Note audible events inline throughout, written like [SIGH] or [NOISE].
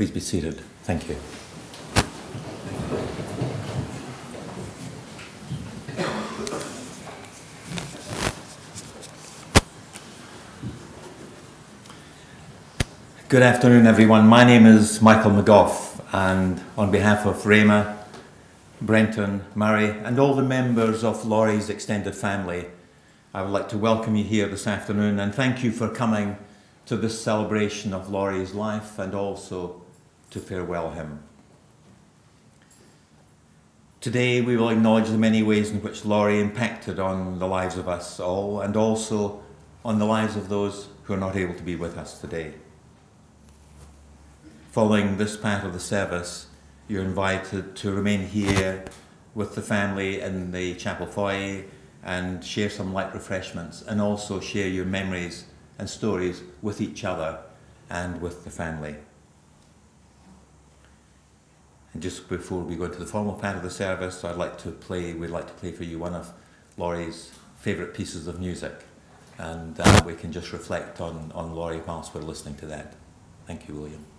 Please be seated. Thank you. Good afternoon, everyone. My name is Michael McGoff, and on behalf of Rayma, Brenton, Murray, and all the members of Laurie's extended family, I would like to welcome you here this afternoon and thank you for coming to this celebration of Laurie's life and also to farewell him. Today we will acknowledge the many ways in which Laurie impacted on the lives of us all and also on the lives of those who are not able to be with us today. Following this part of the service, you're invited to remain here with the family in the chapel foyer and share some light refreshments and also share your memories and stories with each other and with the family. And just before we go into the formal part of the service, I'd like to play, we'd like to play for you one of Laurie's favourite pieces of music. And uh, we can just reflect on, on Laurie whilst we're listening to that. Thank you, William.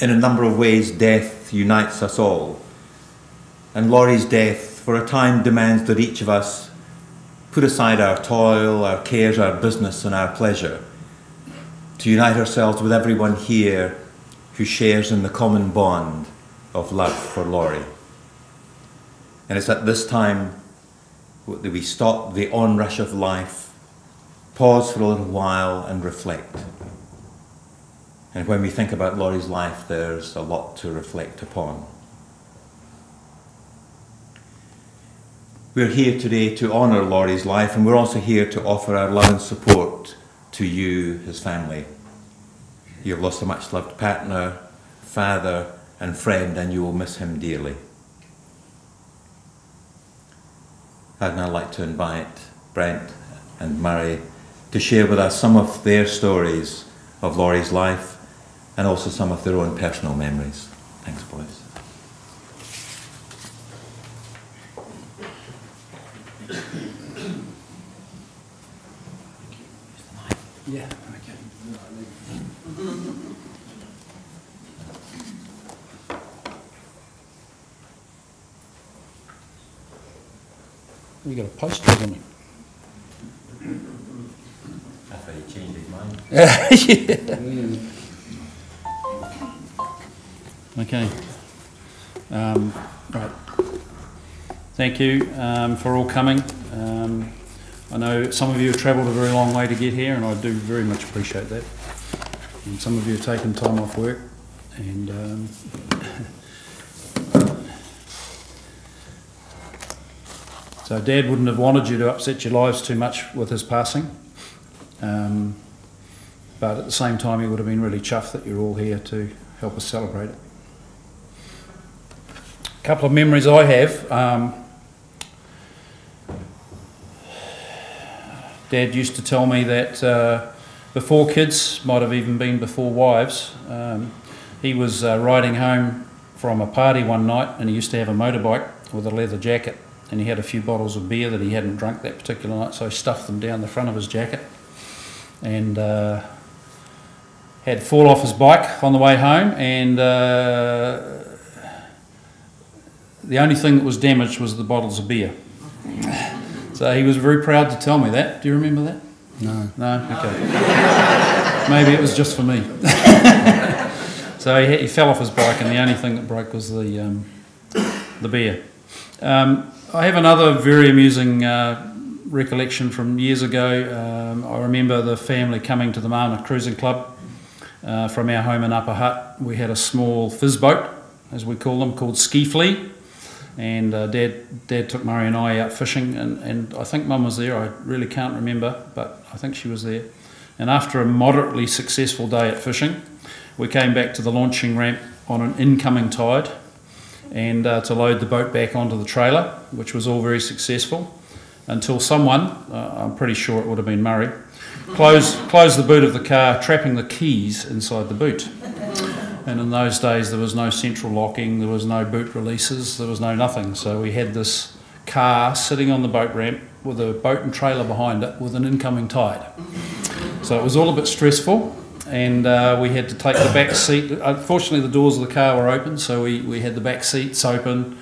In a number of ways, death unites us all. And Laurie's death, for a time, demands that each of us put aside our toil, our cares, our business, and our pleasure to unite ourselves with everyone here who shares in the common bond of love for Laurie. And it's at this time that we stop the onrush of life, pause for a little while, and reflect. And when we think about Laurie's life, there's a lot to reflect upon. We're here today to honour Laurie's life, and we're also here to offer our love and support to you, his family. You've lost a much loved partner, father, and friend, and you will miss him dearly. I'd now like to invite Brent and Murray to share with us some of their stories of Laurie's life and also some of their own personal memories. Thanks, boys. Yeah, okay. You got a poster on it. I thought he changed his mind. [LAUGHS] Okay. Um, right. Thank you um, for all coming. Um, I know some of you have travelled a very long way to get here, and I do very much appreciate that. And some of you have taken time off work, and um, [LAUGHS] so Dad wouldn't have wanted you to upset your lives too much with his passing. Um, but at the same time, he would have been really chuffed that you're all here to help us celebrate it. Couple of memories I have. Um, Dad used to tell me that uh, before kids, might have even been before wives, um, he was uh, riding home from a party one night and he used to have a motorbike with a leather jacket and he had a few bottles of beer that he hadn't drunk that particular night, so he stuffed them down the front of his jacket and uh, had fall off his bike on the way home and uh, the only thing that was damaged was the bottles of beer. So he was very proud to tell me that. Do you remember that? No. No? Okay. Maybe it was just for me. [LAUGHS] so he, he fell off his bike, and the only thing that broke was the, um, the beer. Um, I have another very amusing uh, recollection from years ago. Um, I remember the family coming to the Marmot Cruising Club uh, from our home in Upper Hutt. We had a small fizz boat, as we call them, called Ski Flea and uh, Dad, Dad took Murray and I out fishing, and, and I think Mum was there. I really can't remember, but I think she was there. And after a moderately successful day at fishing, we came back to the launching ramp on an incoming tide, and uh, to load the boat back onto the trailer, which was all very successful, until someone, uh, I'm pretty sure it would have been Murray, closed closed the boot of the car, trapping the keys inside the boot. And in those days, there was no central locking, there was no boot releases, there was no nothing. So we had this car sitting on the boat ramp with a boat and trailer behind it with an incoming tide. So it was all a bit stressful, and uh, we had to take the back seat. Unfortunately, the doors of the car were open, so we, we had the back seats open,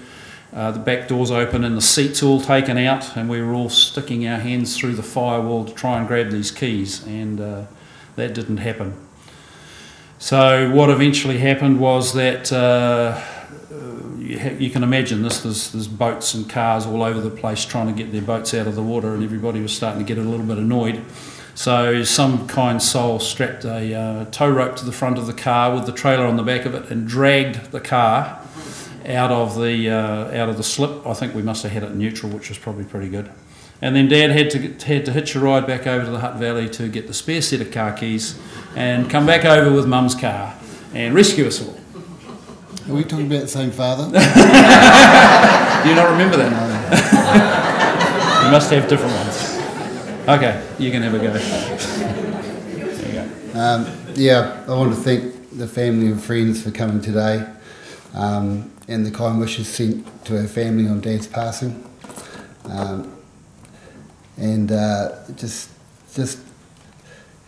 uh, the back doors open, and the seats all taken out, and we were all sticking our hands through the firewall to try and grab these keys, and uh, that didn't happen. So what eventually happened was that uh, you, you can imagine this. There's, there's boats and cars all over the place trying to get their boats out of the water, and everybody was starting to get a little bit annoyed. So some kind soul strapped a uh, tow rope to the front of the car with the trailer on the back of it and dragged the car out of the uh, out of the slip. I think we must have had it neutral, which was probably pretty good. And then Dad had to had to hitch a ride back over to the Hutt Valley to get the spare set of car keys and come back over with Mum's car and rescue us all. Are we talking about the same father? Do [LAUGHS] you not remember that? [LAUGHS] you must have different ones. Okay, you can have a go. Go. Um, yeah, I want to thank the family and friends for coming today um, and the kind wishes sent to our family on Dad's passing. Um, and uh, just, just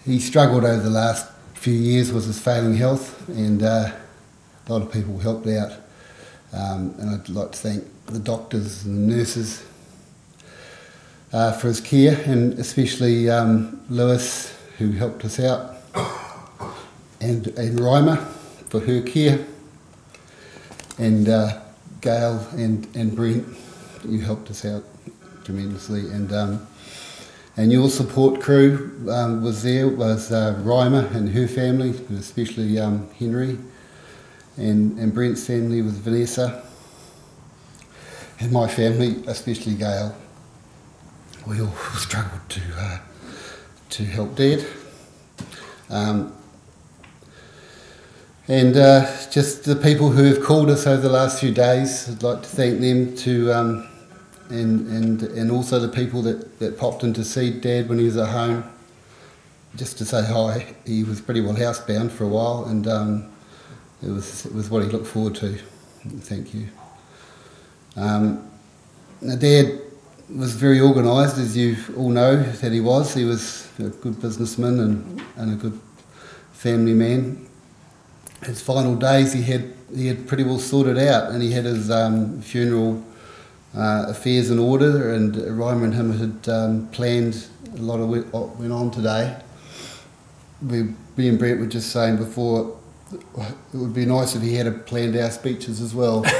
he struggled over the last few years with his failing health, and uh, a lot of people helped out. Um, and I'd like to thank the doctors and the nurses uh, for his care, and especially um, Lewis, who helped us out, and, and Rayma for her care, and uh, Gail and, and Brent, you helped us out tremendously. And um, and your support crew um, was there, was uh, Rayma and her family, especially um, Henry, and, and Brent's family with Vanessa, and my family, especially Gail. We all [LAUGHS] struggled to, uh, to help Dad. Um, and uh, just the people who have called us over the last few days, I'd like to thank them to, um, and, and, and also the people that, that popped in to see Dad when he was at home, just to say hi. He was pretty well housebound for a while, and um, it, was, it was what he looked forward to. Thank you. Um, Dad was very organised, as you all know that he was. He was a good businessman and, and a good family man his final days he had he had pretty well sorted out, and he had his um, funeral uh, affairs in order, and Rayma and him had um, planned a lot of what went on today. We, me and Brent were just saying before, it would be nice if he had planned our speeches as well, [LAUGHS]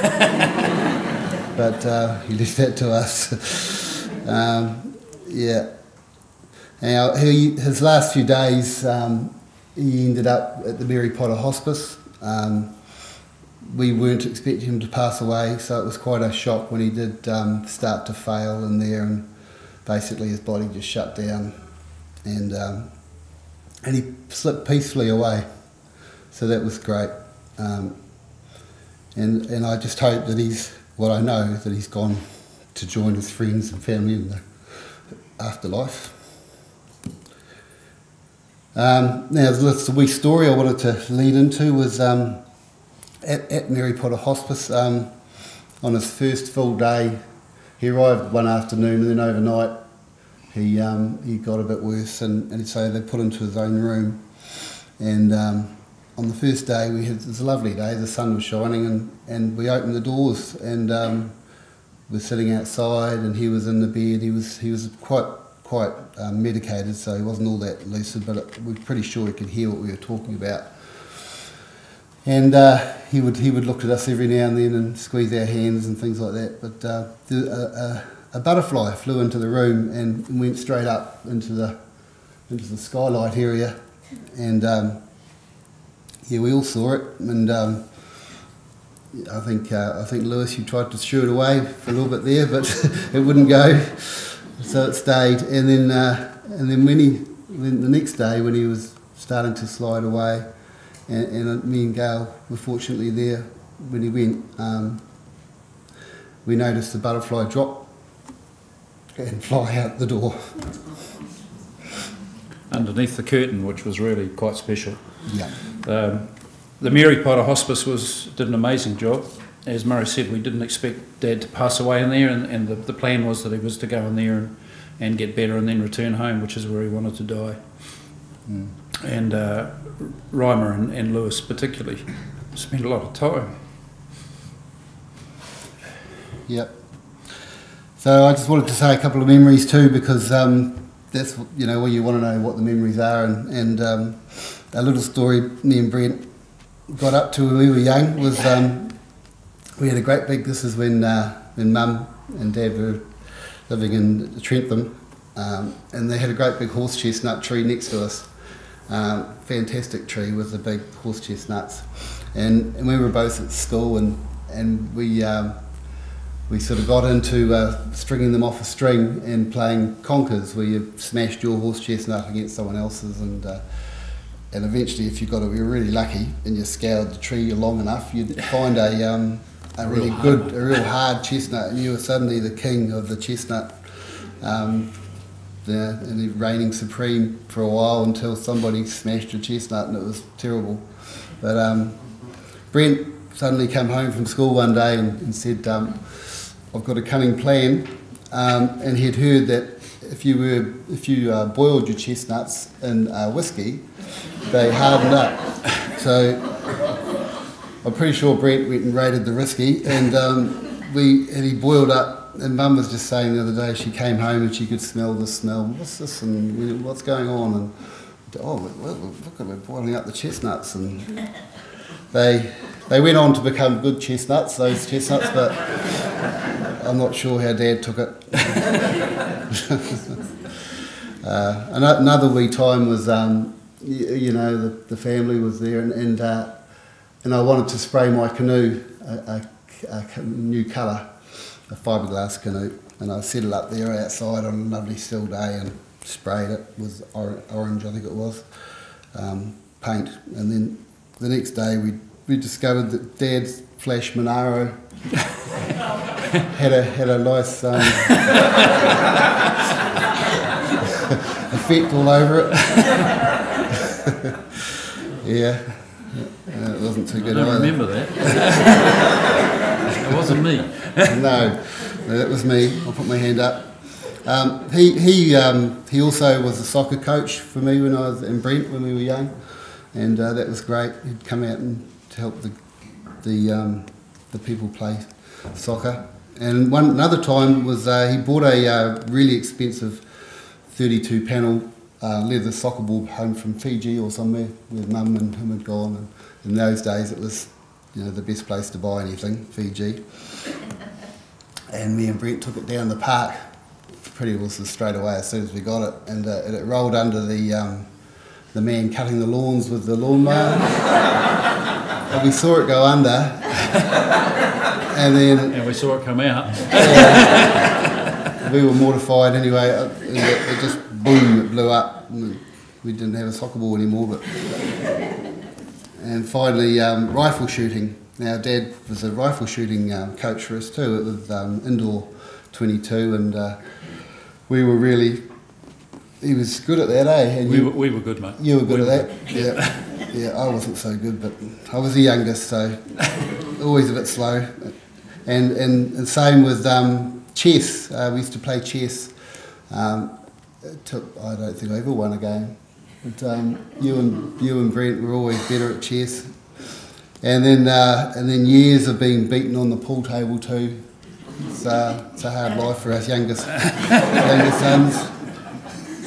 but uh, he left that to us. um, yeah. Now, he, his last few days, um, he ended up at the Mary Potter Hospice. Um, we weren't expecting him to pass away, so it was quite a shock when he did um, start to fail in there, and basically his body just shut down, and um, and he slipped peacefully away. So that was great, um, and and I just hope that he's what well, I know that he's gone to join his friends and family in the afterlife. Um, now, the wee story I wanted to lead into was um, at, at, Mary Potter Hospice um, on his first full day. He arrived one afternoon and then overnight he, um, he got a bit worse and, and so they put him to his own room. And um, on the first day, we had, it was a lovely day, the sun was shining and, and we opened the doors and um, we're sitting outside and he was in the bed. He was, he was quite quite um, medicated, so he wasn't all that lucid, but it, we're pretty sure he could hear what we were talking about. And uh, he would he would look at us every now and then and squeeze our hands and things like that. But uh, the, a, a, butterfly flew into the room and went straight up into the into the skylight area, and um, yeah, we all saw it. And um, I think uh, I think Lewis, you tried to shoo it away for a little bit there, but [LAUGHS] it wouldn't go so it stayed, and then uh, and then when he when the next day when he was starting to slide away, and, and me and Gail were fortunately there when he went. Um, we noticed the butterfly drop and [LAUGHS] fly out the door. Underneath the curtain, which was really quite special. Yeah. Um, the Mary Potter Hospice was did an amazing job as Murray said, we didn't expect Dad to pass away in there, and, and the, the plan was that he was to go in there and, and get better and then return home, which is where he wanted to die. Mm. And uh, Rayma and, and Lewis, particularly, spent a lot of time. Yep. So I just wanted to say a couple of memories too, because um, that's you know where you want to know what the memories are, and, and um, a little story me and Brent got up to when we were young was um, we had a great big. This is when uh, when Mum and Dad were living in Trentham, um, and they had a great big horse chestnut tree next to us. Um, fantastic tree with the big horse chestnuts, and, and we were both at school, and and we. Um, we sort of got into uh, stringing them off a string and playing conkers, where you smashed your horse chestnut against someone else's, and uh, and eventually, if you got to be really lucky and you scoured the tree long enough, you'd [LAUGHS] find a um, a really good, a real hard chestnut, and you were suddenly the king of the chestnut. Um, and he reigning supreme for a while until somebody smashed a chestnut and it was terrible. But um, Brent suddenly came home from school one day and, and said, um, "I've got a cunning plan," um, and he'd heard that if you were if you uh, boiled your chestnuts in uh, whiskey, they hardened up. So I'm pretty sure Brent went and raided the risky, and um, we and he boiled up. And Mum was just saying the other day she came home and she could smell the smell. What's this? And what's going on? And oh, look, we're boiling up the chestnuts, and they they went on to become good chestnuts. Those chestnuts, but I'm not sure how Dad took it. [LAUGHS] uh, another wee time was, um, you, you know, the, the family was there, and and, uh, and I wanted to spray my canoe a new colour, a fiberglass canoe, and I set it up there outside on a lovely still day and sprayed it with or, orange, I think it was, um, paint, and then the next day we we discovered that Dad's flash Monaro had a had a nice um, [LAUGHS] effect all over it. [LAUGHS] yeah, Uh, it wasn't too I good. don't either. remember that. [LAUGHS] it wasn't me. no, no, that was me. I'll put my hand up. Um, he he um, he also was a soccer coach for me when I was in Brent when we were young, and uh, that was great. He'd come out and to help the the um, the people play soccer. And one another time was uh, he bought a uh, really expensive 32 panel uh, leather soccer ball home from Fiji or somewhere where Mum and him had gone. And in those days, it was you know the best place to buy anything, Fiji. And me and Brent took it down the park pretty well straight away as soon as we got it, and, uh, and it rolled under the um, the man cutting the lawns with the lawnmower. [LAUGHS] and we saw it go under, and then And we saw it come out. we were mortified anyway. uh, It, it just boom, it blew up. and We didn't have a soccer ball anymore. But and finally, um, rifle shooting. Now, Dad was a rifle shooting um, coach for us too. It was um, indoor 22, and uh, we were really. He was good at that, eh? And We you, were, we were good, mate. you were good We at that. Yeah, yeah. I wasn't so good, but I was the youngest, so always a bit slow. And and, and same with um, chess. Uh, we used to play chess. Um, took, I don't think I ever won a game. But um, you and you and Brent were always better at chess. And then uh, and then years of being beaten on the pool table too. It's, uh, it's a hard life for us youngest [LAUGHS] youngest sons.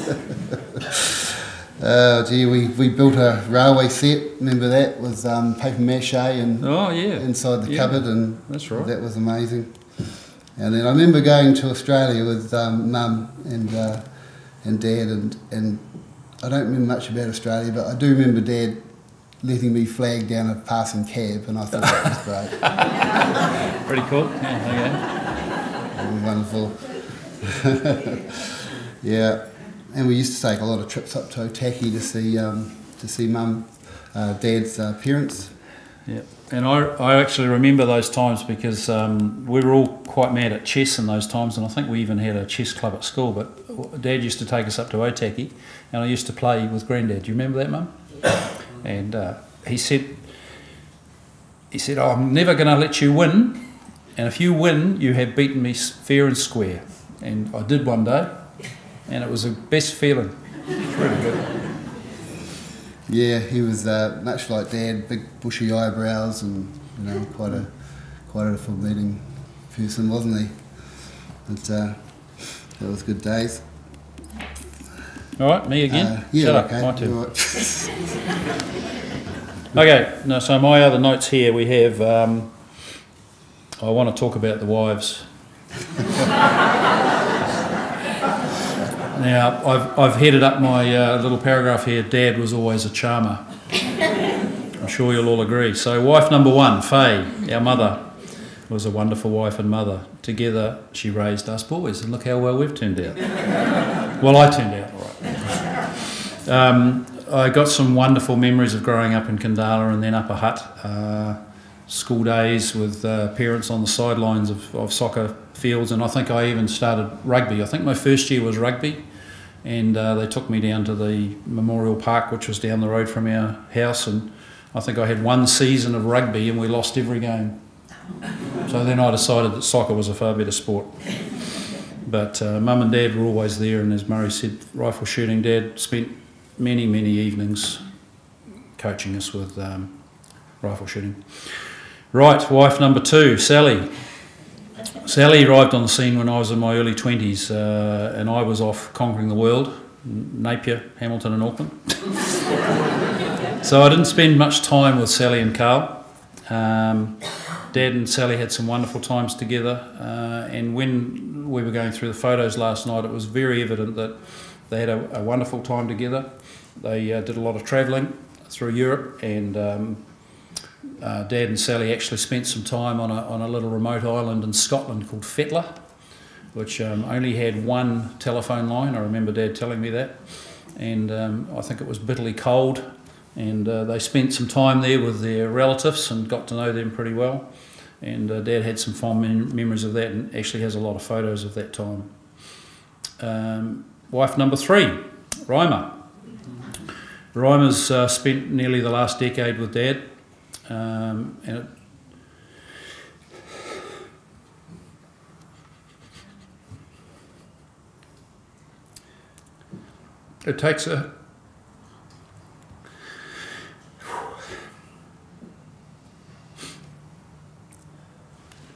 [LAUGHS] Uh, gee, we, we built a railway set. Remember that was um, paper mache and Oh, yeah. inside the Yeah, cupboard, and That's right. that was amazing. And then I remember going to Australia with um, Mum and uh, and Dad, and and I don't remember much about Australia, but I do remember Dad letting me flag down a passing cab, and I thought that was great. [LAUGHS] Pretty cool. Yeah, was wonderful. [LAUGHS] yeah, and we used to take a lot of trips up to Otaki to see um, to see Mum, uh, Dad's uh, parents. Yeah. And I, I actually remember those times because um, we were all quite mad at chess in those times, and I think we even had a chess club at school. But Dad used to take us up to Otaki, and I used to play with Granddad. Do you remember that, Mum? And uh, he said, he said, oh, "I'm never going to let you win, and if you win, you have beaten me fair and square." And I did one day, and it was the best feeling. Really good. Yeah, he was uh, much like Dad, big bushy eyebrows, and you know, quite a quite a forbidding person, wasn't he? But uh, that was good days. All right, me again. Uh, yeah, Shut okay. up, my turn. right. [LAUGHS] Okay, no, so my other notes here we have. Um, I want to talk about the wives. [LAUGHS] now, I've, I've headed up my uh, little paragraph here. Dad was always a charmer. I'm sure you'll all agree. So, wife number one, Faye, our mother, was a wonderful wife and mother. Together, she raised us boys, and look how well we've turned out. well, I turned out all right. Um, I got some wonderful memories of growing up in Khandallah and then Upper Hutt. Uh, school days with uh, parents on the sidelines of, of soccer fields, and I think I even started rugby. I think my first year was rugby, and uh, they took me down to the Memorial Park, which was down the road from our house, and I think I had one season of rugby, and we lost every game. So then I decided that soccer was a far better sport. But uh, mum and dad were always there, and as Murray said, rifle shooting. Dad spent many, many evenings coaching us with um, rifle shooting. Right, wife number two, Sally. Sally arrived on the scene when I was in my early 20s uh, and I was off conquering the world, Napier, Hamilton, and Auckland. [LAUGHS] so I didn't spend much time with Sally and Carl. Um, Dad and Sally had some wonderful times together, uh, and when we were going through the photos last night, it was very evident that they had a, a wonderful time together. They uh, did a lot of travelling through Europe, and um, uh, Dad and Sally actually spent some time on a, on a little remote island in Scotland called Fetlar, which um, only had one telephone line. I remember Dad telling me that, and um, I think it was bitterly cold. And uh, they spent some time there with their relatives and got to know them pretty well. And uh, Dad had some fond mem- memories of that and actually has a lot of photos of that time. Um, wife number three, Rayma. Rayma's uh, spent nearly the last decade with Dad. Um, and it, it takes a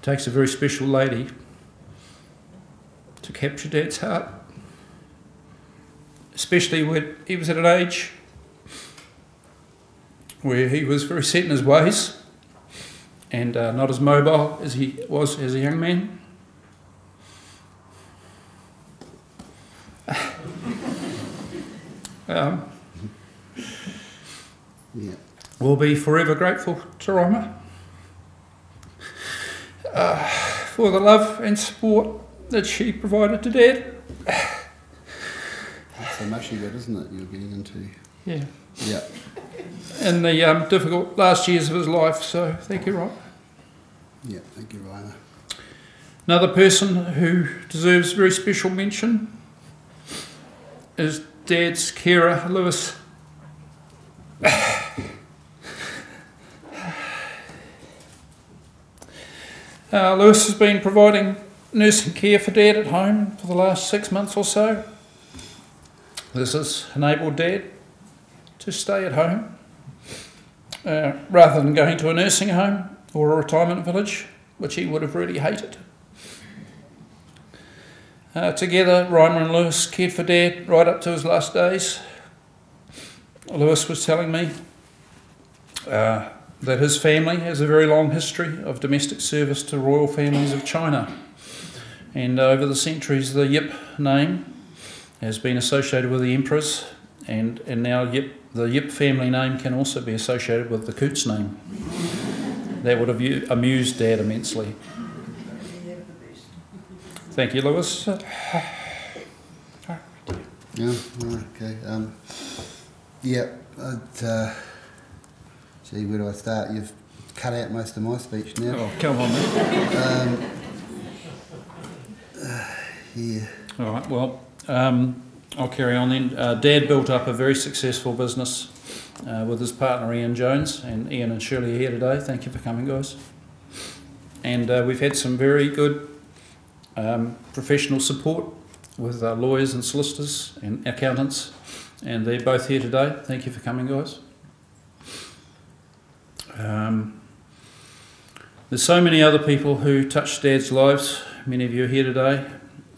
takes a very special lady to capture Dad's heart, especially when he was at an age where he was very set in his ways and uh, not as mobile as he was as a young man. [LAUGHS] um, Yeah. We'll be forever grateful to Roma uh, for the love and support that she provided to Dad. That's a mushy bit, isn't it? You're getting into. Yeah. Yeah. In the um, difficult last years of his life, so thank you, Roma. Yeah. Thank you, Ryan. Another person who deserves very special mention is Dad's carer, Lewis. Uh, Lewis has been providing nursing care for Dad at home for the last six months or so. This has enabled Dad to stay at home uh, rather than going to a nursing home or a retirement village, which he would have really hated. Uh, together, Rayma and Lewis cared for Dad right up to his last days. Lewis was telling me uh, that his family has a very long history of domestic service to royal families of China. And over the centuries, the Yip name has been associated with the emperors, and, and now Yip, the Yip family name can also be associated with the Coutts name. That would have amused Dad immensely. Thank you, Lewis. Yeah. Okay. Um, yeah. I'd, uh, gee, where do I start? You've cut out most of my speech now. Oh, come on, then. Um, yeah. All right, well, um, I'll carry on then. Uh, Dad built up a very successful business uh, with his partner Ian Jones, and Ian and Shirley are here today. Thank you for coming, guys. And uh, we've had some very good um, professional support with uh, lawyers and solicitors and accountants, and they're both here today. Thank you for coming, guys. Um, there's so many other people who touched Dad's lives. Many of you are here today.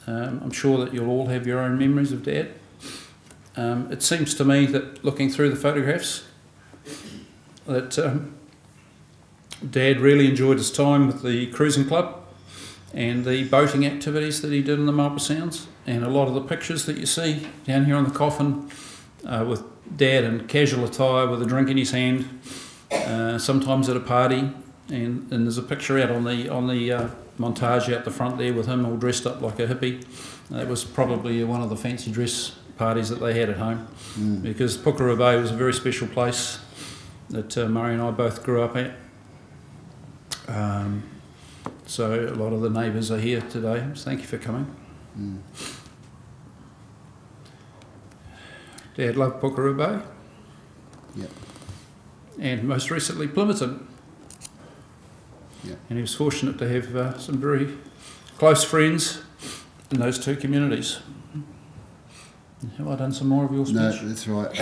Um, I'm sure that you'll all have your own memories of Dad. Um, it seems to me that looking through the photographs, that um, Dad really enjoyed his time with the cruising club and the boating activities that he did in the Marlborough Sounds. And a lot of the pictures that you see down here on the coffin uh, with Dad in casual attire with a drink in his hand, uh, sometimes at a party. And, and there's a picture out on the on the uh, montage out the front there with him all dressed up like a hippie. That was probably one of the fancy dress parties that they had at home Mm. because Pukerua Bay was a very special place that uh, Murray and I both grew up at. Um, so a lot of the neighbours are here today. So thank you for coming. Mm. Dad loved Pukerua Bay. Yep. And most recently Plimmerton. Yep. And he was fortunate to have uh, some very close friends in those two communities. Have I done some more of your speech? No, that's right. [LAUGHS]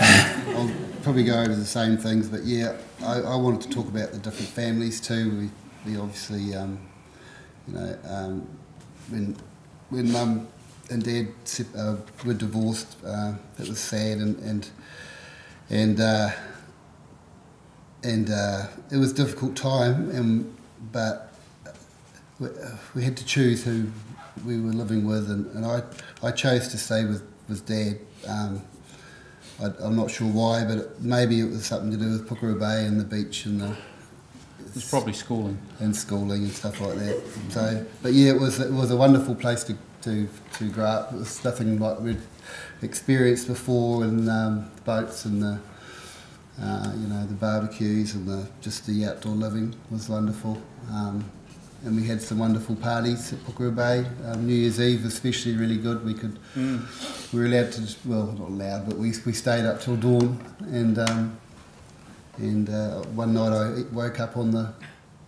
I'll probably go over the same things, but yeah, I, I wanted to talk about the different families too. We we obviously, um, you know, um, when when mum and dad uh, were divorced, uh, it was sad and and and uh, and uh, it was a difficult time. And but we, we had to choose who we were living with, and, and I I chose to stay with with dad. Um, I, I'm not sure why, but maybe it was something to do with Pukerua Bay and the beach and the It's probably schooling. and schooling and stuff like that. So, but yeah, it was it was a wonderful place to to, to grow up. It was nothing like we'd experienced before, and um, the boats and the uh, you know the barbecues and the just the outdoor living was wonderful. Um, and we had some wonderful parties at Pukerua Bay. Um, New Year's Eve, especially, really good. We could we were allowed to just, well not allowed, but we we stayed up till dawn and. Um, and uh, one night I woke up on the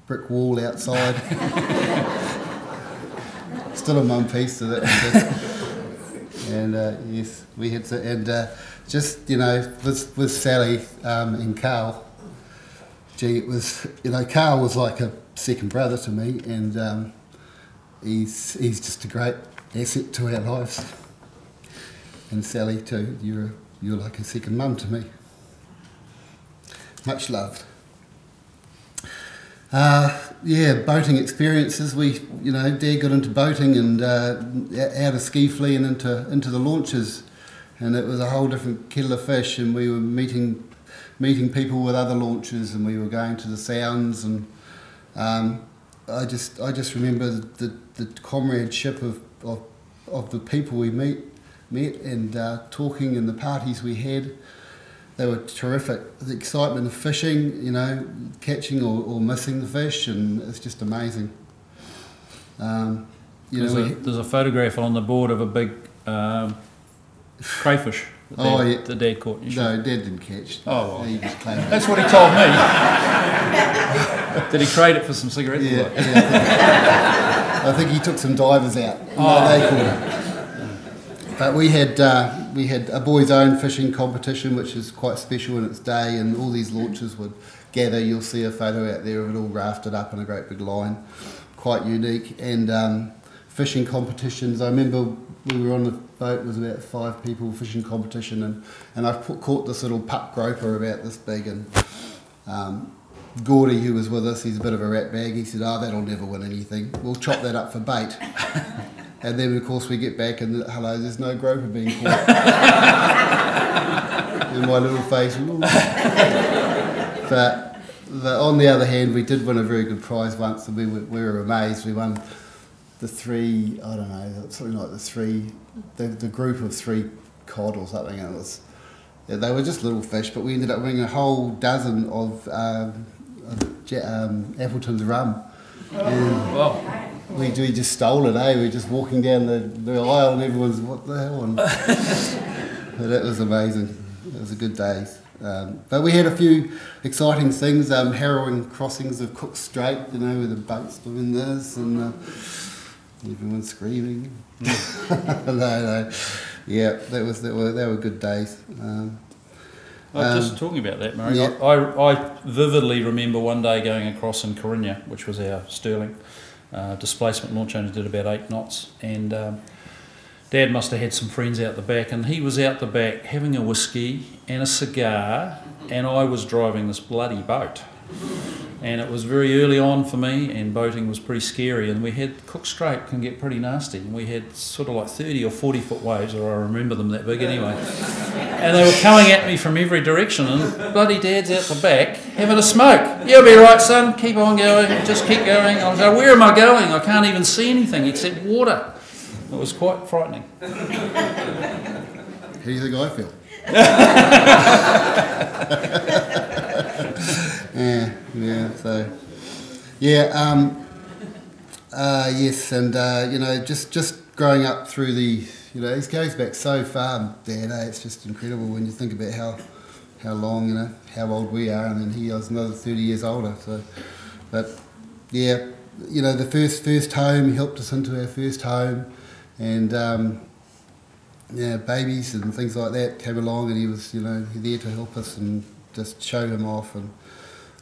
brick wall outside. [LAUGHS] Still in one piece of it. and uh, yes, we had to, and uh, just, you know, with, with Sally um, and Carl, gee, it was, you know, Carl was like a second brother to me, and um, he's, he's just a great asset to our lives. And Sally, too, you're, you're like a second mum to me much loved. Uh, yeah, boating experiences. We, you know, Dad got into boating and uh, out of ski flea and into into the launches, and it was a whole different kettle of fish. And we were meeting meeting people with other launches, and we were going to the sounds. And um, I just I just remember the, the, the comradeship of, of of the people we meet met and uh, talking and the parties we had they were terrific. The excitement of fishing, you know, catching or, or missing the fish, and it's just amazing. Um, you There's, know, a, we, there's a photograph on the board of a big um, crayfish that, Oh, dad, yeah. that dad caught. You no, Dad didn't catch. Oh, well. he just claimed it. That's what he told me. [LAUGHS] Did he trade it for some cigarettes? Yeah, yeah. I think he took some divers out. No, Oh. they caught it. But we had uh, we had a boys' own fishing competition, which is quite special in its day, and all these launches would gather. You'll see a photo out there of it all rafted up in a great big line, quite unique. And um, fishing competitions. I remember we were on the boat. Was about five people fishing competition, and and I caught this little pup groper about this big, and um, Gordy, who was with us, he's a bit of a rat bag. He said, "Oh, that'll never win anything. We'll chop that up for bait." [LAUGHS] and then, of course, we get back and hello, there's no groper being caught. [LAUGHS] and my little face. [LAUGHS] But the, on the other hand, we did win a very good prize once, and we were, we were amazed. We won the three. I don't know, something like the three, the, the group of three cod or something. And it was they were just little fish, but we ended up winning a whole dozen of, um, of um, Appleton's rum. And Well, we, we just stole it, eh? We were just walking down the, the aisle and everyone's, what the hell? And, [LAUGHS] but it was amazing. It was a good day. Um, but we had a few exciting things, um, harrowing crossings of Cook Strait, you know, with the boats doing this and uh, everyone screaming. [LAUGHS] no, no. Yeah, that was, that were, they were good days. Um, I was Um, just talking about that, Murray. yeah. I, I vividly remember one day going across in Corinna, which was our Sterling uh, displacement launch, only did about eight knots, and um, Dad must have had some friends out the back, and he was out the back having a whiskey and a cigar, and I was driving this bloody boat. And it was very early on for me, and boating was pretty scary. And we had Cook Strait can get pretty nasty, and we had sort of like 30 or 40 foot waves, or I remember them that big anyway. And they were coming at me from every direction, and bloody dad's out the back having a smoke. You'll be right, son. Keep on going. Just keep going. I was like, where am I going? I can't even see anything except water. It was quite frightening. how do you think I feel? Yeah, yeah. So, yeah, um, uh, yes, and uh, you know, just just growing up through the, you know, it goes back so far, Dad. Eh? It's just incredible when you think about how how long, you know, how old we are, and then he was another thirty years older. So, but yeah, you know, the first first home helped us into our first home, and. Um, yeah, babies and things like that came along, and he was, you know, there to help us and just show him off. And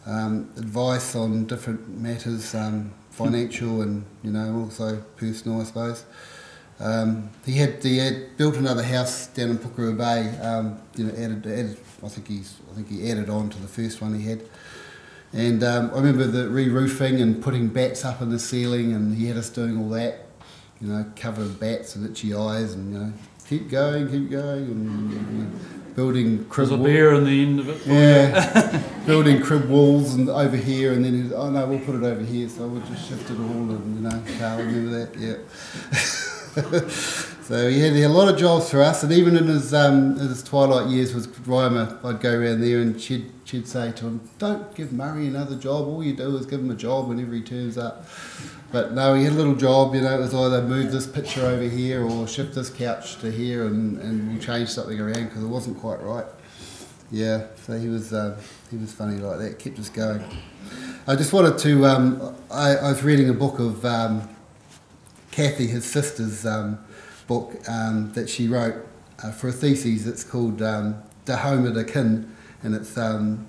um, advice on different matters, um, financial and you know also personal, I suppose. Um, he had he had built another house down in Pukerua Bay. Um, you know, added, added I think he's I think he added on to the first one he had. And um, I remember the re-roofing and putting batts up in the ceiling, and he had us doing all that. You know, covering batts and itchy eyes, and you know, keep going, keep going, and, and building crib There's a bear in the end of it. yeah, building crib walls and over here, and then oh no, we'll put it over here. So we'll just shift it all, and you know, Carl, remember that? Yeah. [LAUGHS] so he had, he had a lot of jobs for us, and even in his um, in his twilight years with Rayma, I'd go around there and she'd she'd say to him, "Don't give Murray another job. All you do is give him a job whenever he turns up." But no, he had a little job. You know, it was either move this picture over here or shift this couch to here, and, and we'll change something around because it wasn't quite right. Yeah, so he was uh, he was funny like that. Kept us going. I just wanted to. Um, I, I was reading a book of um, Kathy, his sister's um, book um, that she wrote uh, for a thesis. It's called um, Home of the Kin, and it's um,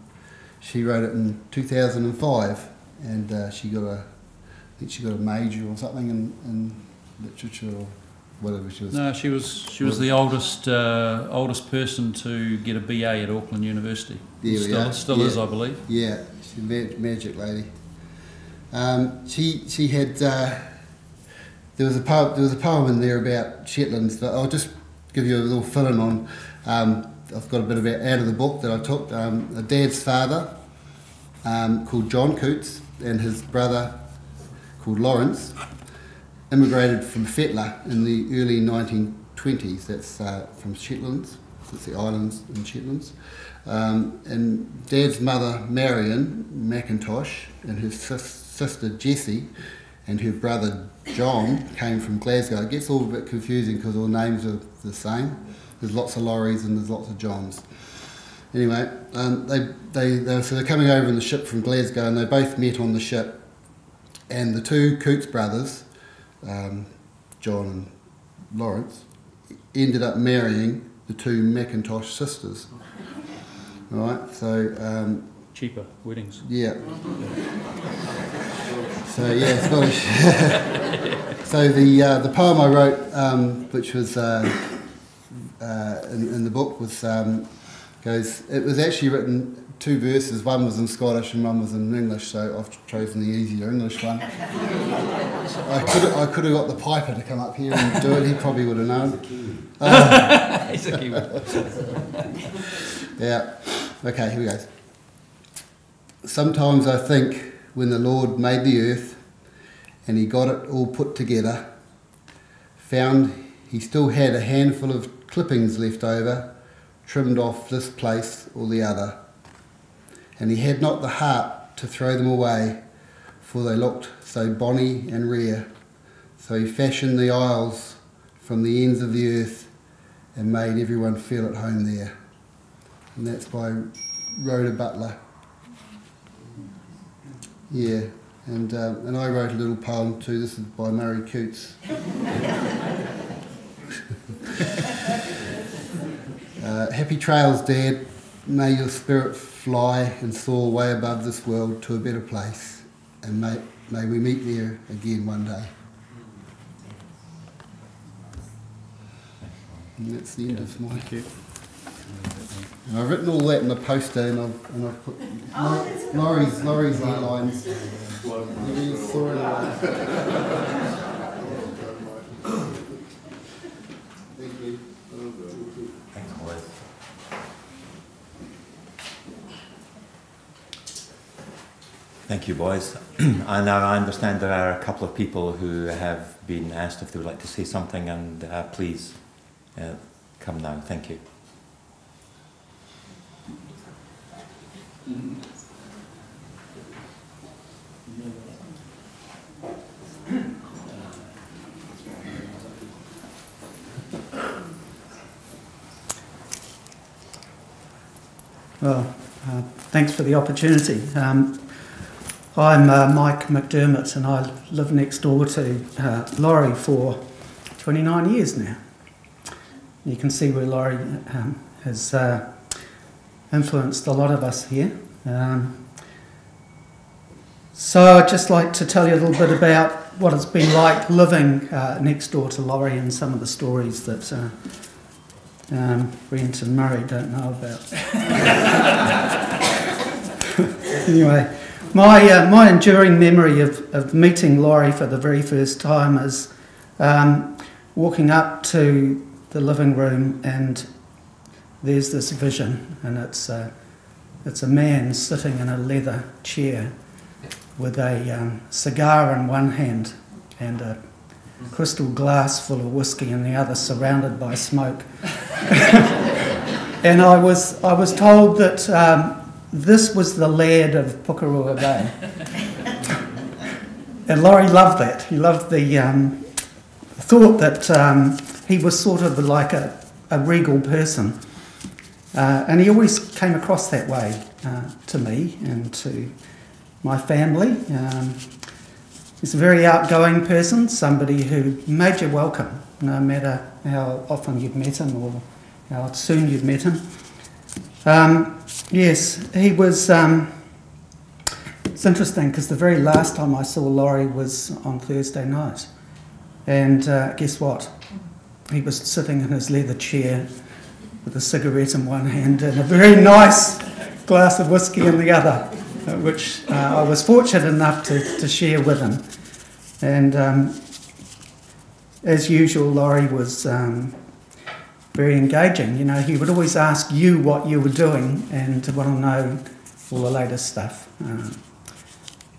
she wrote it in 2005, and uh, she got a I think she got a major or something in, in literature or whatever she was. No, she was she was the oldest uh, oldest person to get a BA at Auckland University. There still are. still Yeah. is, I believe. Yeah, she's a magic lady. Um, she she had uh, there was a poem, there was a poem in there about Shetlands that I'll just give you a little fill in on. Um, I've got a bit about out of the book that I took. Um, a dad's father um, called John Coutts and his brother called Lawrence immigrated from Fetlar in the early 1920s. That's uh, from Shetlands. That's the islands in Shetlands. Um, and Dad's mother, Marion McIntosh, and his sis- sister Jessie, and her brother John came from Glasgow. It gets all a bit confusing because all names are the same. There's lots of Lauries and there's lots of Johns. Anyway, um, they, they, they, so they're coming over in the ship from Glasgow and they both met on the ship. And the two Coutts brothers, um, John and Lawrence, ended up marrying the two McIntosh sisters. Right, so um, Cheaper weddings. yeah. So yeah, Scottish. [LAUGHS] so the uh, the poem I wrote, um, which was uh, uh, in, in the book, was um, goes. It was actually written two verses. One was in Scottish and one was in English. So I've chosen the easier English one. [LAUGHS] I could I could have got the piper to come up here and do it. He probably would have known. He's a Kiwi. Uh, [LAUGHS] [LAUGHS] yeah. Okay, here we go. Sometimes I think when the Lord made the earth and he got it all put together, found he still had a handful of clippings left over, trimmed off this place or the other. And he had not the heart to throw them away, for they looked so bonny and rare. So he fashioned the isles from the ends of the earth and made everyone feel at home there and that's by Rhoda Butler. Yeah, and um, and I wrote a little poem too. This is by Murray Coutts. [LAUGHS] uh, happy trails, Dad. May your spirit fly and soar way above this world to a better place, and may may we meet there again one day. And that's the end of my. Thank you. And I've written all that in the poster and I've, and I've put Oh, Laurie's, Laurie's headlines. You saw it all. Thank you. Thanks, Molly. Thank you, boys. [CLEARS THROAT] and now I understand there are a couple of people who have been asked if they would like to say something, and uh, please uh, come now. Thank you. Well, uh, thanks for the opportunity. Um, I'm uh, Mike McDermott and I live next door to uh, Laurie for 29 years now. You can see where Laurie um, has uh, influenced a lot of us here. Um, So I'd just like to tell you a little bit about what it's been like living uh, next door to Laurie and some of the stories that uh, um, Brent and Murray don't know about. [LAUGHS] anyway, my, uh, my enduring memory of, of meeting Laurie for the very first time is um, walking up to the living room and there's this vision, and it's a, it's a man sitting in a leather chair with a um, cigar in one hand and a crystal glass full of whiskey in the other, surrounded by smoke. [LAUGHS] and I was, I was told that um, this was the laird of Pukerua Bay. and Laurie loved that. He loved the um, thought that um, he was sort of like a, a regal person. Uh, and he always came across that way uh, to me and to my family. Um, he's a very outgoing person, somebody who made you welcome, no matter how often you'd met him or how soon you'd met him. Um, yes, he was. Um, it's interesting because the very last time I saw Laurie was on Thursday night. And uh, guess what? He was sitting in his leather chair with a cigarette in one hand and a very nice glass of whiskey in the other, uh, which uh, I was fortunate enough to, to share with him. And um, as usual, Laurie was um, very engaging. You know, he would always ask you what you were doing and want to know all the latest stuff. Uh,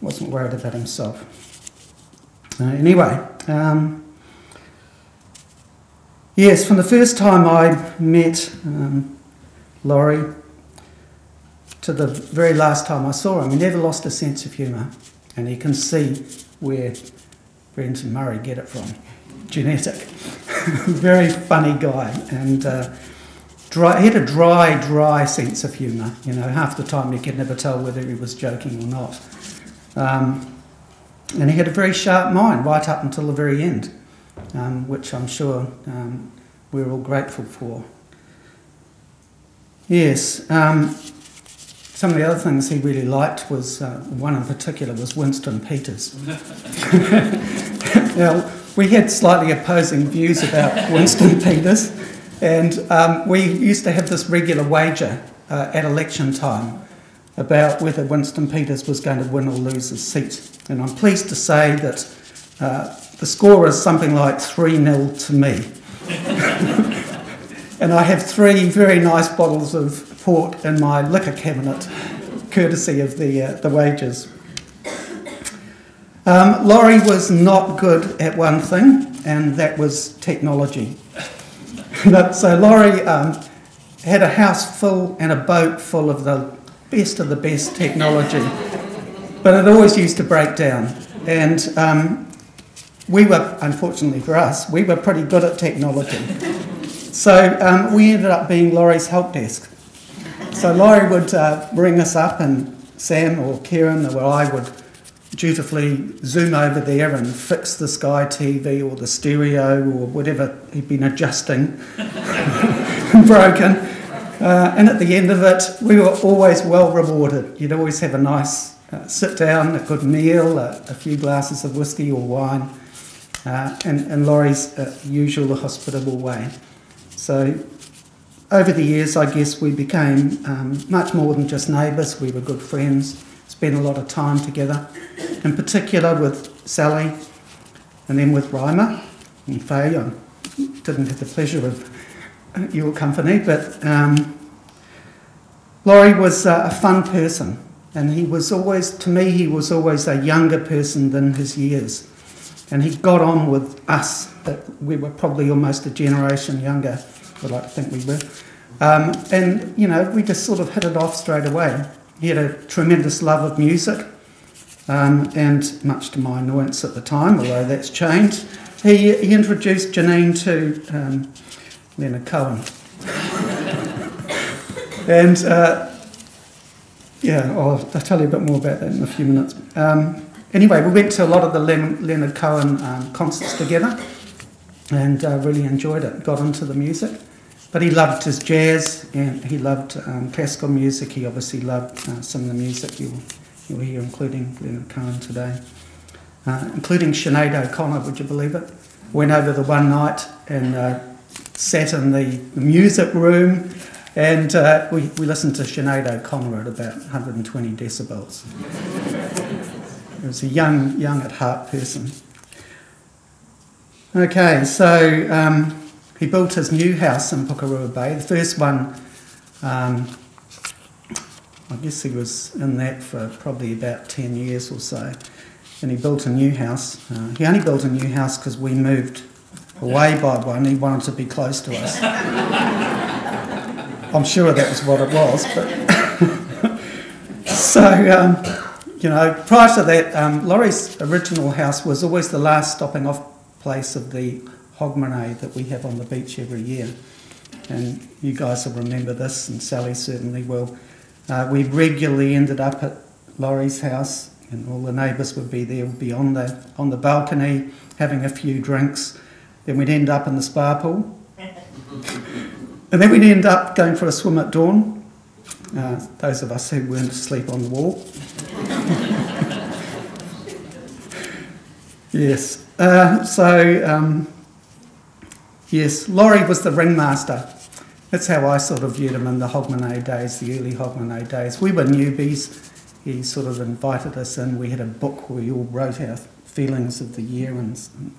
wasn't worried about himself. Uh, anyway, um, yes, from the first time I met um, Laurie to the very last time I saw him, he never lost a sense of humour, and you can see where Brent and Murray get it from. [LAUGHS] Genetic. [LAUGHS] very funny guy, and uh, dry, he had a dry, dry sense of humour. You know, half the time you could never tell whether he was joking or not. Um, and he had a very sharp mind right up until the very end, um, which I'm sure um, we're all grateful for. Yes, um, some of the other things he really liked was uh, one in particular was Winston Peters. [LAUGHS] now, we had slightly opposing views about [LAUGHS] Winston Peters, and um, we used to have this regular wager uh, at election time about whether Winston Peters was going to win or lose his seat. And I'm pleased to say that uh, the score is something like 3 0 to me. [LAUGHS] and I have three very nice bottles of port in my liquor cabinet, courtesy of the, uh, the wages. Um, Laurie was not good at one thing, and that was technology. [LAUGHS] so Laurie um, had a house full and a boat full of the best of the best technology, [LAUGHS] but it always used to break down. And um, we were, unfortunately for us, we were pretty good at technology. [LAUGHS] So um, we ended up being Laurie's help desk. So Laurie would uh, ring us up, and Sam or Kieran or I would dutifully zoom over there and fix the Sky TV or the stereo or whatever he'd been adjusting [LAUGHS] broken. Uh, and at the end of it, we were always well rewarded. You'd always have a nice uh, sit down, a good meal, a, a, few glasses of whiskey or wine, uh, Laurie's uh, usual hospitable way. So over the years, I guess we became um, much more than just neighbours. We were good friends, spent a lot of time together, in particular with Sally and then with Rayma and Faye. I didn't have the pleasure of your company, but um, Laurie was uh, a fun person, and he was always, to me, he was always a younger person than his years. And he got on with us, that we were probably almost a generation younger I'd like to think we were. Um, and, you know, we just sort of hit it off straight away. He had a tremendous love of music, um, and much to my annoyance at the time, although that's changed, he, he introduced Janine to um, Leonard Cohen. [LAUGHS] and, uh, yeah, I'll, I'll, tell you a bit more about that in a few minutes. Um, anyway, we went to a lot of the Leonard Cohen um, concerts together and uh, really enjoyed it, got into the music. But he loved his jazz and he loved um, classical music. He obviously loved uh, some of the music you'll who are here, including Leonard Cohen today, uh, including Sinead O'Connor, would you believe it? Went over the one night and uh, sat in the, music room and uh, we, we listened to Sinead O'Connor at about 120 decibels. He was a young, young at heart person. Okay, so um, he built his new house in Pukerua Bay. The first one, um, I guess he was in that for probably about 10 years or so. And he built a new house. Uh, he only built a new house because we moved away by one. He wanted to be close to us. I'm sure that was what it was. But [LAUGHS] so, um, you know, prior to that, um, Laurie's original house was always the last stopping off place of the hogmanay that we have on the beach every year. And you guys will remember this, and Sally certainly will. Uh, we regularly ended up at Laurie's house, and all the neighbours would be there, would be on the on the balcony having a few drinks. Then we'd end up in the spa pool, and then we'd end up going for a swim at dawn. Uh, those of us who weren't asleep on the wall. [LAUGHS] yes. Uh, so, um, yes, Laurie was the ringmaster. That's how I sort of viewed him in the Hogmanay days, the early Hogmanay days. We were newbies. He sort of invited us in. We had a book where we all wrote our feelings of the year and, and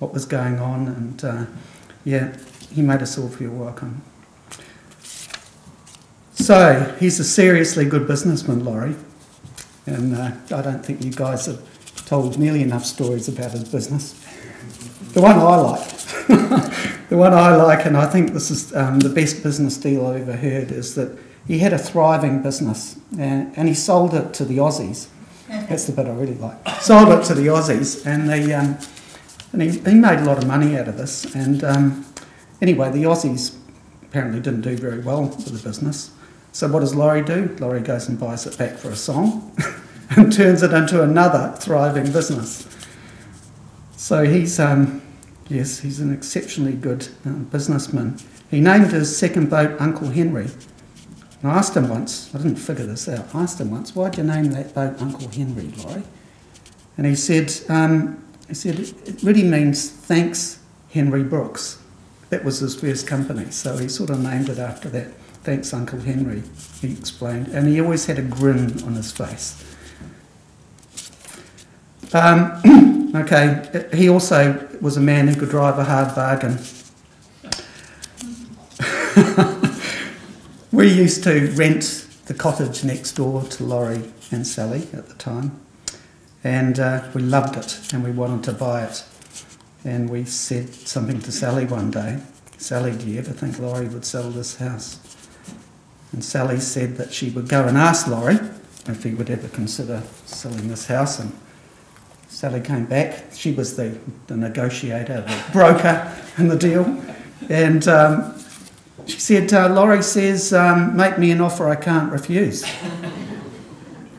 what was going on. And uh, yeah, he made us all feel welcome. So he's a seriously good businessman, Laurie. And uh, I don't think you guys have told nearly enough stories about his business. The one I like, [LAUGHS] the one I like, and I think this is um, the best business deal I've ever heard, is that he had a thriving business and, and he sold it to the Aussies. That's the bit I really like. Sold it to the Aussies, and the um, and he, he made a lot of money out of this. And um, anyway, the Aussies apparently didn't do very well with the business. So what does Laurie do? Laurie goes and buys it back for a song [LAUGHS] and turns it into another thriving business. So he's, um, yes, he's an exceptionally good uh, businessman. He named his second boat Uncle Henry. And I asked him once, I didn't figure this out, I asked him once, why'd you name that boat Uncle Henry, Laurie? And he said, um, he said, it really means thanks Henry Brooks. That was his first company, so he sort of named it after that. Thanks, Uncle Henry, he explained. And he always had a grin on his face. Um, [CLEARS THROAT] okay, he also was a man who could drive a hard bargain. [LAUGHS] we used to rent the cottage next door to Laurie and Sally at the time, and uh, we loved it and we wanted to buy it. And we said something to Sally one day Sally, do you ever think Laurie would sell this house? And Sally said that she would go and ask Laurie if he would ever consider selling this house. And Sally came back. She was the, the negotiator, the broker in the deal. And um, she said, uh, Laurie says, um, make me an offer I can't refuse.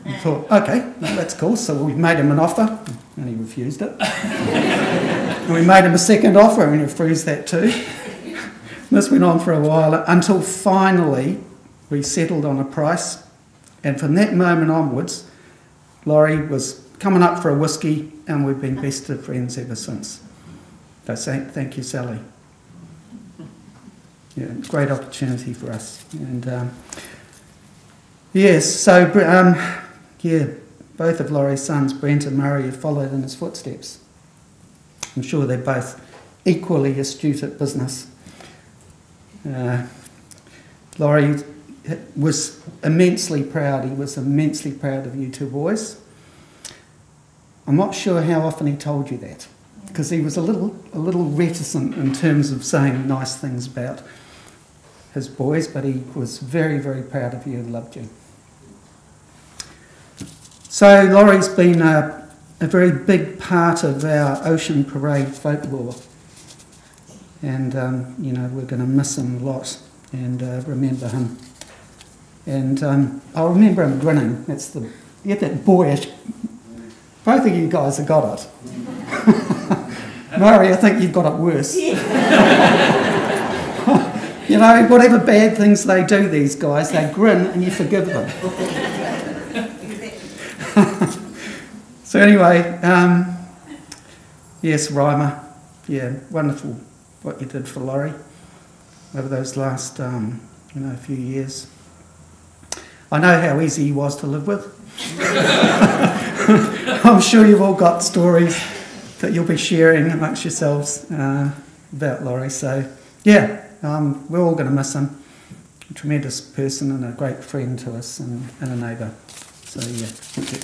I thought, okay, well, that's cool. So we made him an offer, and he refused it. [LAUGHS] and we made him a second offer, and he refused that too. [LAUGHS] this went on for a while until finally we settled on a price. And from that moment onwards, Laurie was coming up for a whiskey, and we've been best of friends ever since. So thank you, Sally. Yeah, great opportunity for us. And um, yes, so um, yeah, both of Laurie's sons, Brent and Murray, have followed in his footsteps. I'm sure they're both equally astute at business. Uh, Laurie was immensely proud. He was immensely proud of you two boys. I'm not sure how often he told you that, because he was a little, a little reticent in terms of saying nice things about his boys, but he was very, very proud of you and loved you. So Laurie's been a, a very big part of our Ocean Parade folklore, and um, you know we're going to miss him a lot and uh, remember him. And um, I remember him grinning. That's the you get that boyish. Both of you guys have got it. [LAUGHS] Murray, I think you've got it worse. [LAUGHS] you know, whatever bad things they do, these guys, they grin and you forgive them. [LAUGHS] so anyway, um, yes, Rayma, yeah, wonderful what you did for Laurie over those last, um, you know, few years. I know how easy he was to live with. [LAUGHS] I'm sure you've all got stories that you'll be sharing amongst yourselves uh, about Laurie. So, yeah, um, we're all going to miss him. A tremendous person and a great friend to us and, and a neighbour. So, yeah, thank you.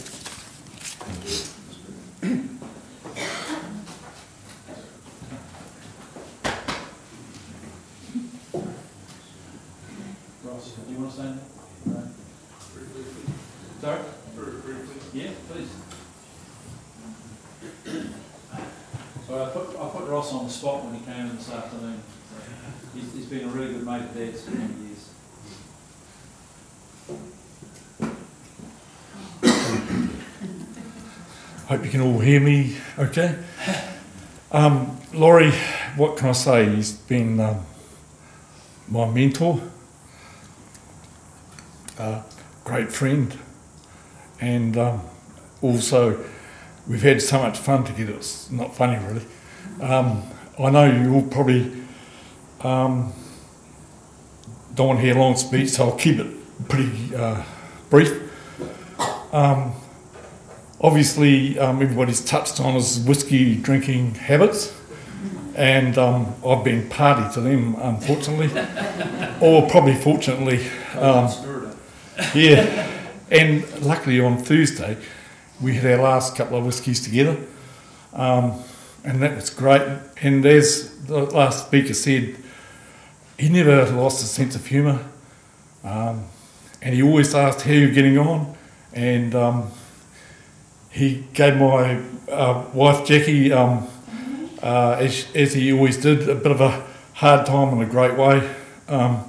Ross, do you want to? Sorry? Yeah, please. So I put, I put Ross on the spot when he came in this afternoon. He's, he's been a really good mate of Dad's for many years. Hope you can all hear me okay. Um, Laurie, what can I say? He's been um, my mentor, a great friend, and um, also we've had so much fun together. It's not funny, really. Um, I know you all probably um, don't want to hear a long speech, so I'll keep it pretty uh, brief. Um, obviously um, everybody's touched on his whiskey drinking habits, and um, I've been party to them, unfortunately, [LAUGHS] or probably fortunately. Um, yeah, and luckily on Thursday we had our last couple of whiskies together, um, and that was great. And as the last speaker said, he never lost his sense of humour, um, and he always asked how you're getting on, and um, he gave my uh, wife Jackie, um, uh, as, as he always did, a bit of a hard time in a great way. Um,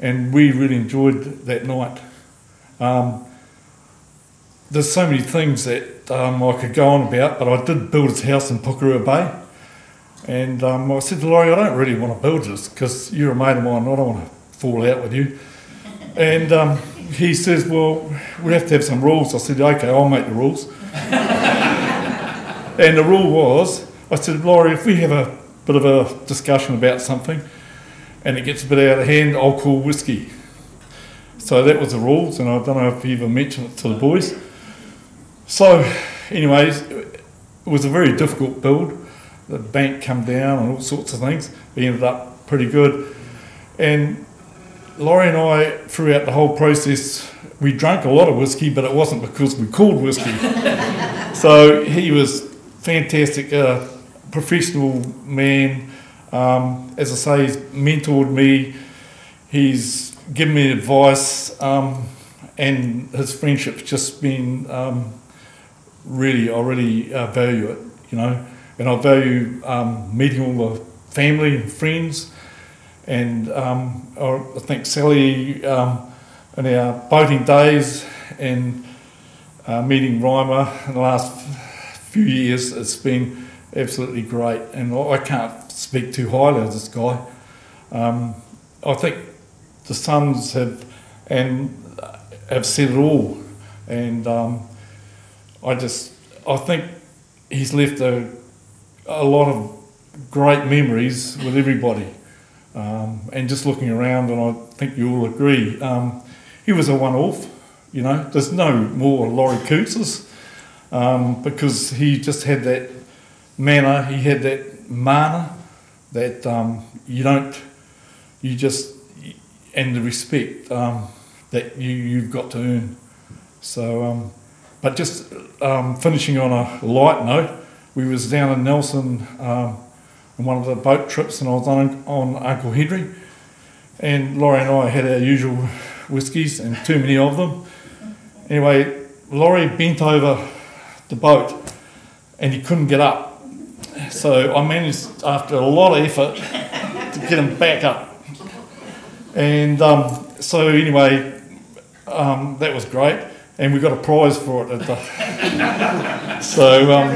and we really enjoyed that night. There's so many things that um, I could go on about, but I did build his house in Pukerua Bay. And um, I said to Laurie, I don't really want to build this because you're a mate of mine, I don't want to fall out with you. [LAUGHS] And um, he says, Well, we have to have some rules. I said, Okay, I'll make the rules. [LAUGHS] and the rule was, I said, Laurie, if we have a bit of a discussion about something and it gets a bit out of hand, I'll call whiskey. So that was the rules, and I don't know if he ever mentioned it to the boys. So, anyways, it was a very difficult build. The bank come down and all sorts of things. We ended up pretty good. And Laurie and I, throughout the whole process, we drank a lot of whiskey, but it wasn't because we called whiskey. [LAUGHS] so he was fantastic, uh, professional man. Um, as I say, he's mentored me. He's given me advice, um, and his friendship's just been um, really. I really uh, value it, you know, and I value um, meeting all the family and friends. And um, I think Sally, um, in our boating days and uh, meeting Rayma in the last few years, it's been absolutely great. And I can't speak too highly of this guy. Um, I think the sons have and have said it all, and um, I just I think he's left a a lot of great memories with everybody. Um, and just looking around, and I think you all agree, um, he was a one-off. You know, there's no more Laurie Couttses um, because he just had that manner, he had that mana that um, you don't, you just, and the respect um, that you, you've got to earn. So, um, but just um, finishing on a light note, we was down in Nelson um, on one of the boat trips, and I was on, on Uncle Henry, and Laurie and I had our usual whiskies and too many of them. Anyway, Laurie bent over the boat, and he couldn't get up. So I managed, after a lot of effort, to get him back up. And um, so anyway, um, that was great, and we got a prize for it. At the [LAUGHS] so um,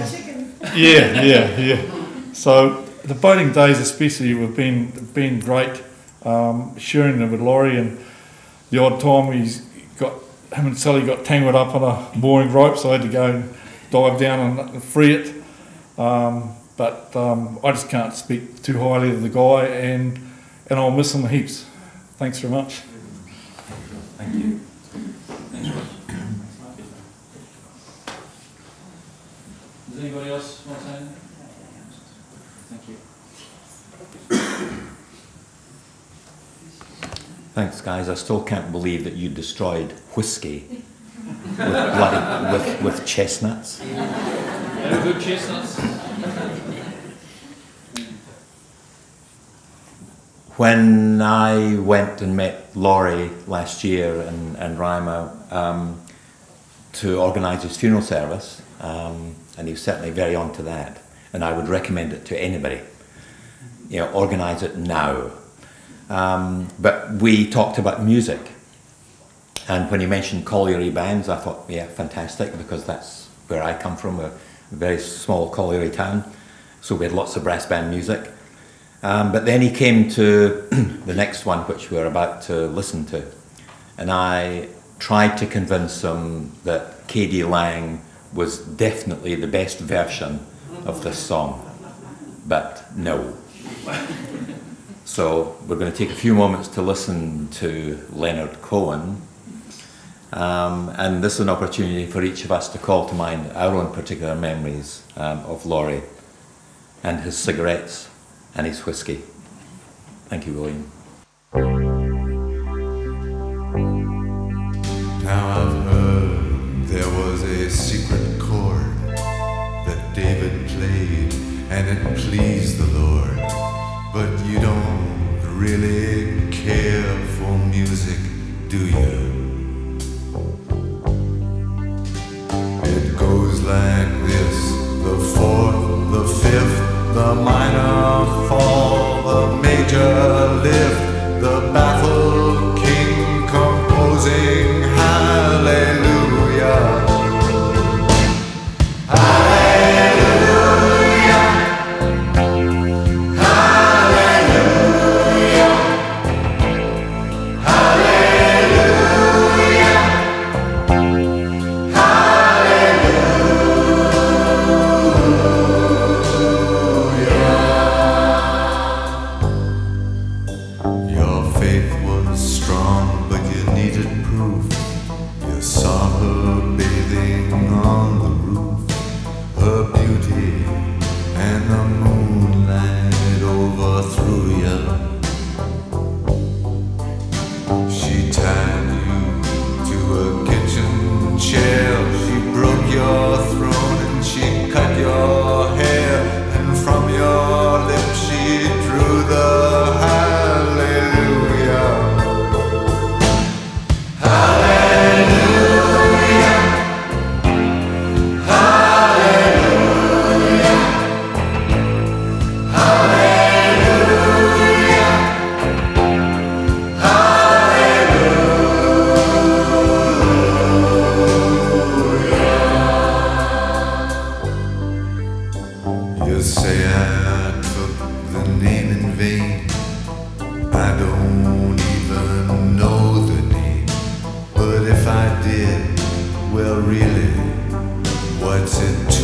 yeah, yeah, yeah. So the boating days, especially, have been been great. Um, sharing them with Laurie, and the odd time he's got him and Sally got tangled up on a mooring rope, so I had to go and dive down and free it. Um, but um, I just can't speak too highly of the guy, and and I'll miss him heaps. Thanks very much. Thank you. Does anybody else want to say anything? Thank you. Thanks, guys. I still can't believe that you destroyed whiskey with, bloody, with, with chestnuts. Good chestnuts? When I went and met Laurie last year and, and Rayma um, to organise his funeral service, um, and he was certainly very on to that, and I would recommend it to anybody. You know, organise it now. Um, but we talked about music, and when he mentioned colliery bands, I thought, yeah, fantastic, because that's where I come from, a very small colliery town. So we had lots of brass band music. Um, but then he came to [CLEARS THROAT] the next one, which we're about to listen to. And I tried to convince him that K.D. Lang was definitely the best version of this song. But no. So we're going to take a few moments to listen to Leonard Cohen. Um, and this is an opportunity for each of us to call to mind our own particular memories um, of Laurie and his cigarettes and his whiskey. Thank you, William. Now a secret chord that David played and it pleased the Lord. But you don't really care for music, do you? What's it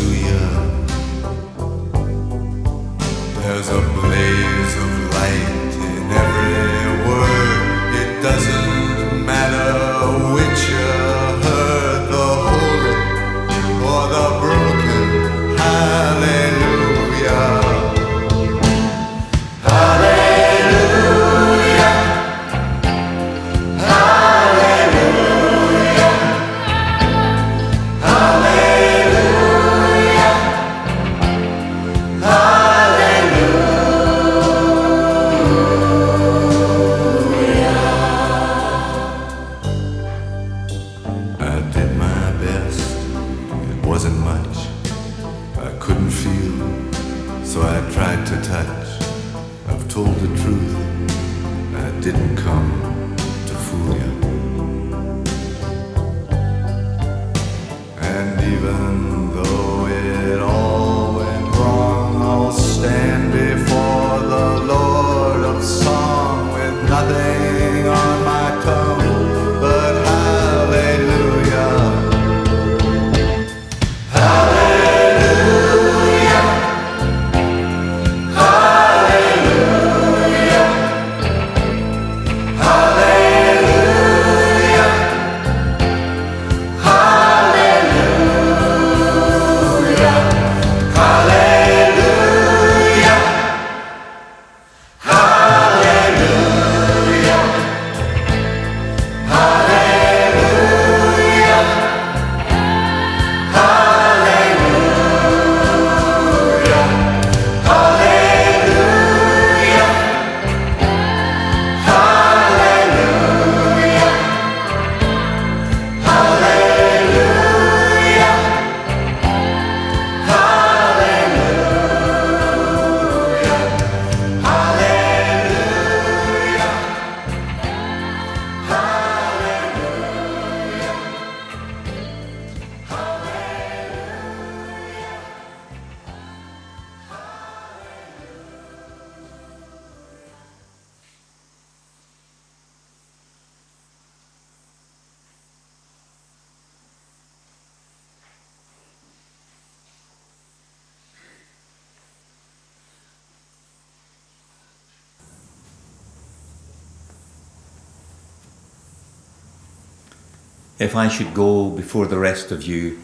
if I should go before the rest of you,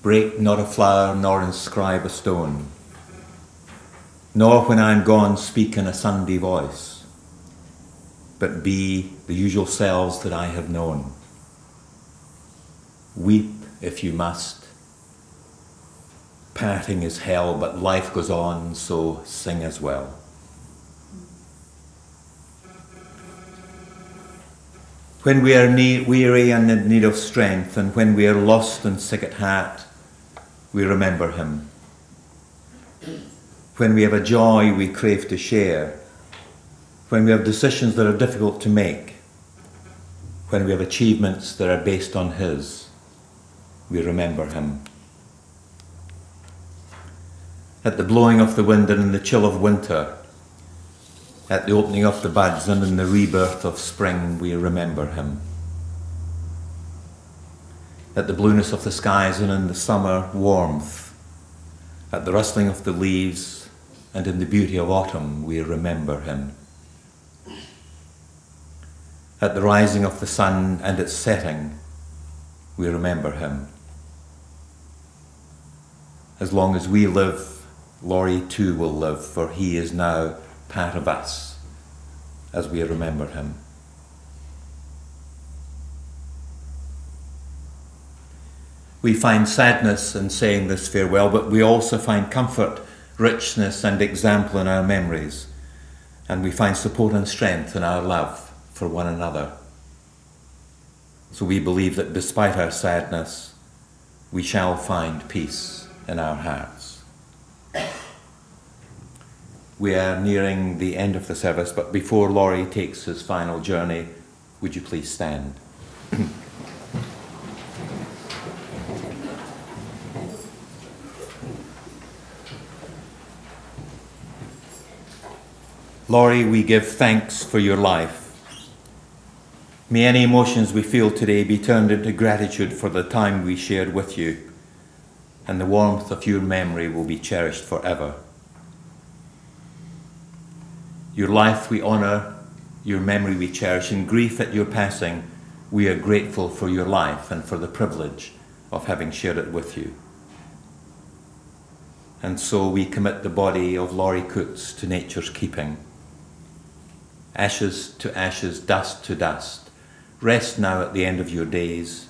break not a flower nor inscribe a stone, nor when I am gone speak in a Sunday voice, but be the usual selves that I have known. Weep if you must. Parting is hell, but life goes on, so sing as well. When we are weary and in need of strength, and when we are lost and sick at heart, we remember Him. When we have a joy we crave to share, when we have decisions that are difficult to make, when we have achievements that are based on His, we remember Him. At the blowing of the wind and in the chill of winter, at the opening of the buds and in the rebirth of spring, we remember him. At the blueness of the skies and in the summer warmth, at the rustling of the leaves and in the beauty of autumn, we remember him. At the rising of the sun and its setting, we remember him. As long as we live, Laurie too will live, for he is now part of us as we remember him. We find sadness in saying this farewell, but we also find comfort, richness, and example in our memories, and we find support and strength in our love for one another. So we believe that despite our sadness, we shall find peace in our hearts. We are nearing the end of the service, but before Laurie takes his final journey, would you please stand? [CLEARS THROAT] Laurie, we give thanks for your life. May any emotions we feel today be turned into gratitude for the time we shared with you, and the warmth of your memory will be cherished forever. Your life we honour, your memory we cherish. In grief at your passing, we are grateful for your life and for the privilege of having shared it with you. And so we commit the body of Laurie Coutts to nature's keeping. Ashes to ashes, dust to dust. Rest now at the end of your days.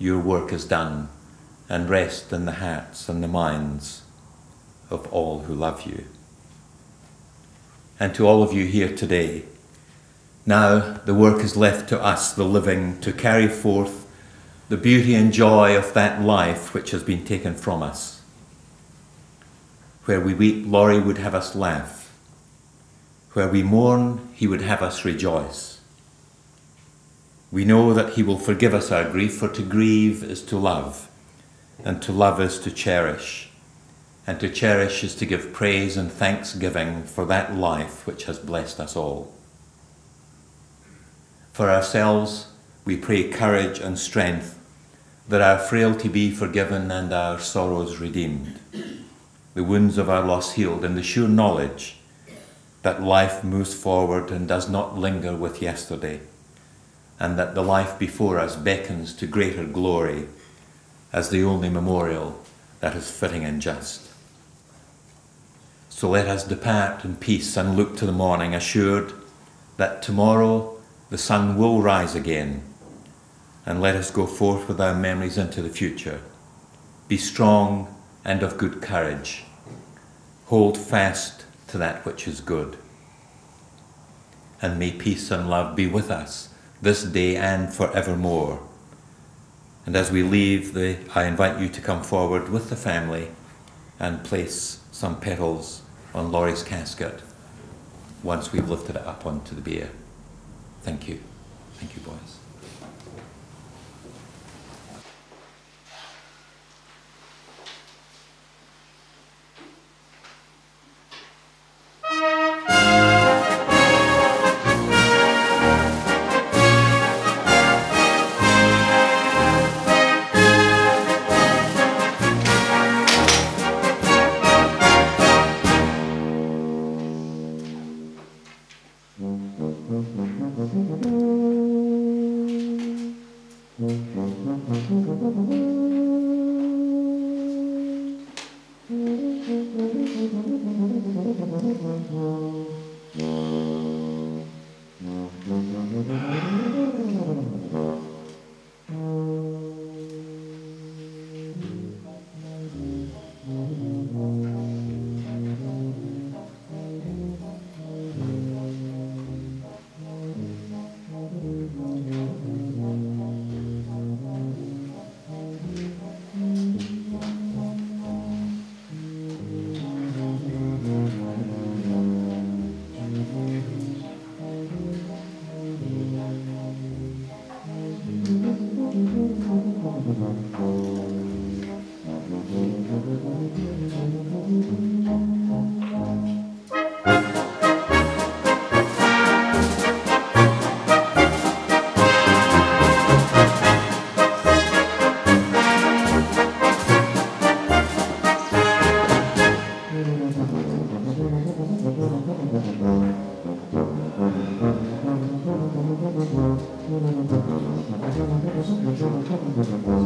Your work is done, and rest in the hearts and the minds of all who love you and to all of you here today. Now the work is left to us, the living, to carry forth the beauty and joy of that life which has been taken from us. Where we weep, Laurie would have us laugh. Where we mourn, he would have us rejoice. We know that he will forgive us our grief, for to grieve is to love, and to love is to cherish and to cherish is to give praise and thanksgiving for that life which has blessed us all. For ourselves, we pray courage and strength, that our frailty be forgiven and our sorrows redeemed, the wounds of our loss healed, and the sure knowledge that life moves forward and does not linger with yesterday, and that the life before us beckons to greater glory as the only memorial that is fitting and just. So let us depart in peace and look to the morning, assured that tomorrow the sun will rise again. And let us go forth with our memories into the future. Be strong and of good courage. Hold fast to that which is good. And may peace and love be with us this day and forevermore. And as we leave, the, I invite you to come forward with the family and place some petals on Laurie's casket once we've lifted it up onto the bier. Thank you. Thank you, boys. Mm-hmm.